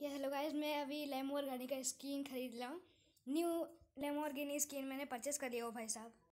ये hello guys, मैं अभी लेमोर गाड़ी का स्किन खरीद रहा हूँ। न्यू लेमोर गिनी स्किन मैंने परचेस कर लिया हो भाई साहब।